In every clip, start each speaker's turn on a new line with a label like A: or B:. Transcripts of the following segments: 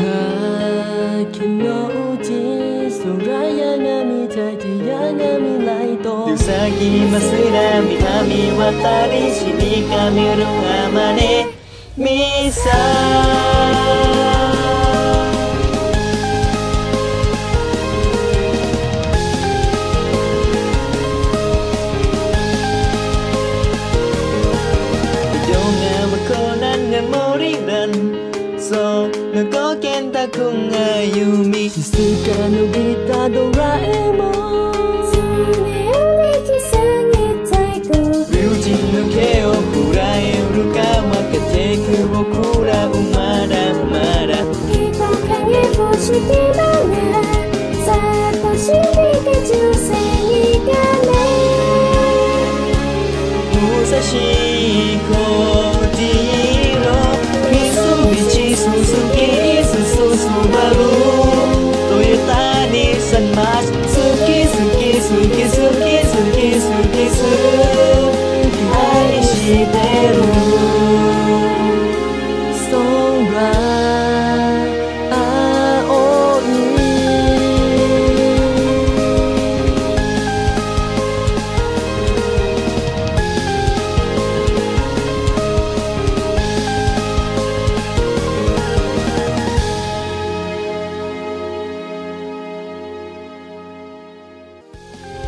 A: 先のうち空や波たちや波ライト
B: うさぎますら南渡り死神るあまねみさそうのごけんたくんがゆみ
A: 静かのびたドラえもん。
B: 友人の毛を振らえるかまかてく僕らうまだまだ。武蔵小路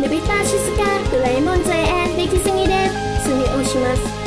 C: のびたしずかドラえもん JN できすぎです。次押します。